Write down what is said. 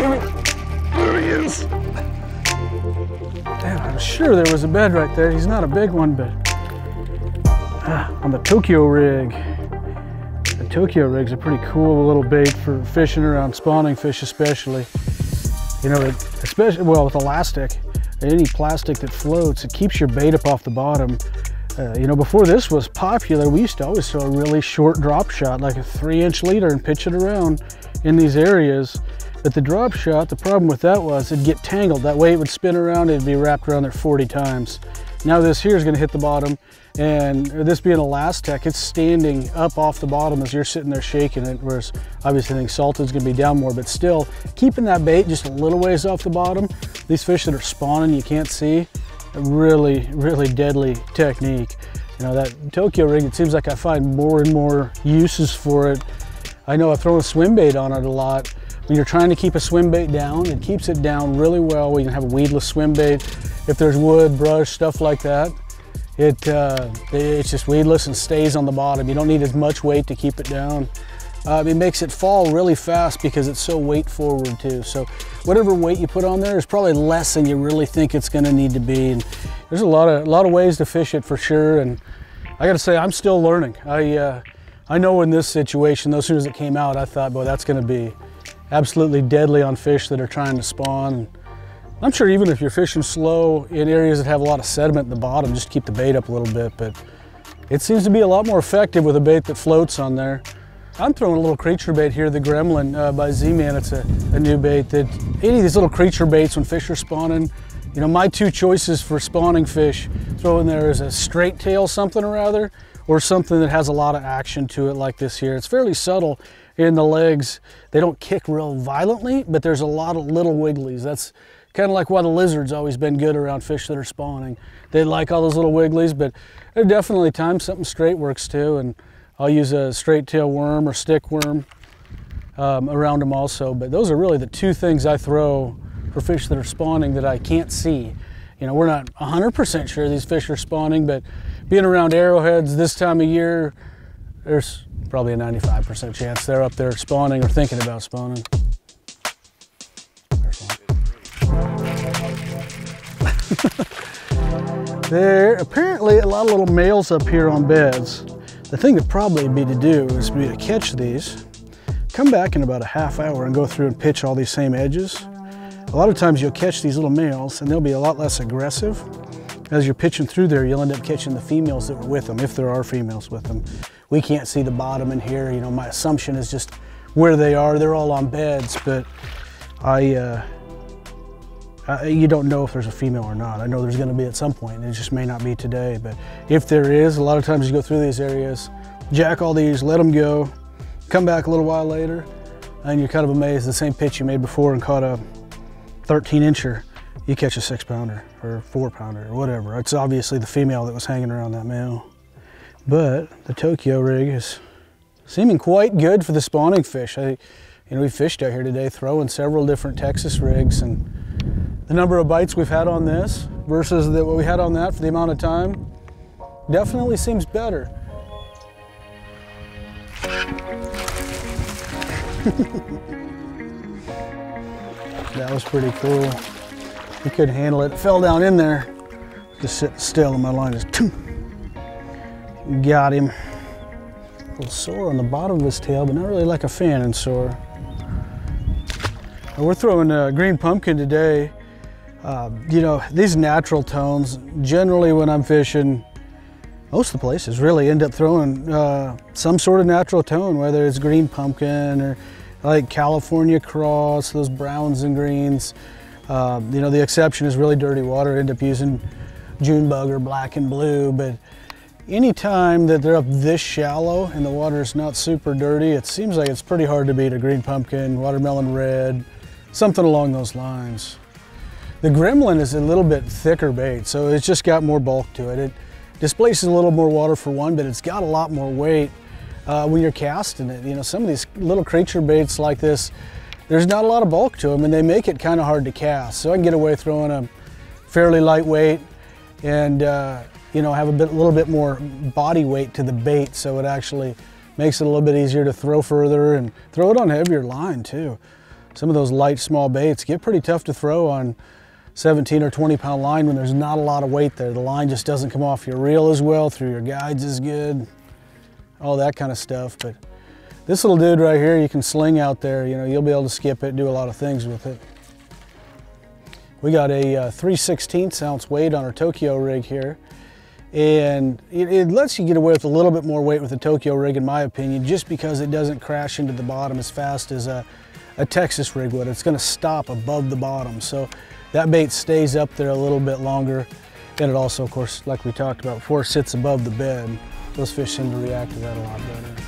There he is. Man, I'm sure there was a bed right there. He's not a big one, but ah, on the Tokyo rig. The Tokyo rig's a pretty cool little bait for fishing around spawning fish, especially. You know, especially well with ElaZtech, any plastic that floats, it keeps your bait up off the bottom. Uh, you know, before this was popular, we used to always throw a really short drop shot, like a three inch leader and pitch it around in these areas. But the drop shot, the problem with that was it'd get tangled. That way it would spin around, it'd be wrapped around there 40 times. Now this here is gonna hit the bottom and this being ElaZtech, it's standing up off the bottom as you're sitting there shaking it, whereas obviously I think salted's gonna be down more, but still keeping that bait just a little ways off the bottom. These fish that are spawning you can't see, really, really deadly technique. You know, that Tokyo rig, it seems like I find more and more uses for it. I know I throw a swim bait on it a lot, when you're trying to keep a swim bait down, it keeps it down really well. We can have a weedless swim bait. If there's wood, brush, stuff like that, it, uh, it's just weedless and stays on the bottom. You don't need as much weight to keep it down. Uh, it makes it fall really fast because it's so weight forward too. So whatever weight you put on there is probably less than you really think it's gonna need to be. And there's a lot of, a lot of ways to fish it for sure. And I gotta say, I'm still learning. I, uh, I know in this situation, as soon as it came out, I thought, boy, that's gonna be absolutely deadly on fish that are trying to spawn. I'm sure even if you're fishing slow in areas that have a lot of sediment at the bottom, just keep the bait up a little bit, but it seems to be a lot more effective with a bait that floats on there. I'm throwing a little creature bait here, the Gremlin uh, by Z-Man. It's a, a, new bait that any of these little creature baits when fish are spawning, you know, my two choices for spawning fish, throw in there is a straight tail something or other, or something that has a lot of action to it like this here. It's fairly subtle in the legs. They don't kick real violently, but there's a lot of little wigglies. That's kind of like why the lizard's always been good around fish that are spawning. They like all those little wigglies, but there definitely times something straight works too. And I'll use a straight tail worm or stick worm um, around them also. But those are really the two things I throw for fish that are spawning that I can't see. You know, we're not 100% sure these fish are spawning, but being around arrowheads this time of year, there's probably a 95% chance they're up there spawning or thinking about spawning. there apparently a lot of little males up here on beds. The thing that probably be to do is be to catch these, come back in about a half hour and go through and pitch all these same edges. A lot of times you'll catch these little males and they'll be a lot less aggressive. As you're pitching through there, you'll end up catching the females that were with them, if there are females with them we can't see the bottom in here. You know, my assumption is just where they are. They're all on beds, but I, uh, I, you don't know if there's a female or not. I know there's gonna be at some point, it just may not be today. But if there is, a lot of times you go through these areas, jack all these, let them go, come back a little while later, and you're kind of amazed the same pitch you made before and caught a 13 incher, you catch a six pounder or four pounder or whatever. It's obviously the female that was hanging around that male. But the Tokyo rig is seeming quite good for the spawning fish. I, you know, we fished out here today throwing several different Texas rigs and the number of bites we've had on this versus the, what we had on that for the amount of time definitely seems better. that was pretty cool. He couldn't handle it. Fell down in there. Just sitting still and my line is Got him. A little sore on the bottom of his tail, but not really like a fan and sore. We're throwing a green pumpkin today. Uh, you know, these natural tones, generally when I'm fishing, most of the places really end up throwing uh, some sort of natural tone, whether it's green pumpkin or like California cross, those browns and greens. Uh, you know, the exception is really dirty water, I end up using June bug or black and blue, but Anytime that they're up this shallow and the water is not super dirty, it seems like it's pretty hard to beat a green pumpkin, watermelon red, something along those lines. The gremlin is a little bit thicker bait, so it's just got more bulk to it. It displaces a little more water for one, but it's got a lot more weight uh, when you're casting it. You know, some of these little creature baits like this, there's not a lot of bulk to them and they make it kind of hard to cast. So I can get away throwing a fairly lightweight and uh, you know, have a bit, little bit more body weight to the bait, so it actually makes it a little bit easier to throw further and throw it on heavier line too. Some of those light small baits get pretty tough to throw on 17 or 20 pound line when there's not a lot of weight there. The line just doesn't come off your reel as well, through your guides as good, all that kind of stuff. But this little dude right here, you can sling out there, you know, you'll be able to skip it, do a lot of things with it. We got a uh, 3 16 ounce weight on our Tokyo rig here. And it, it, lets you get away with a little bit more weight with the Tokyo rig, in my opinion, just because it doesn't crash into the bottom as fast as a, a Texas rig would. It's gonna stop above the bottom. So that bait stays up there a little bit longer. And it also, of course, like we talked about before, sits above the bed. Those fish seem to react to that a lot better.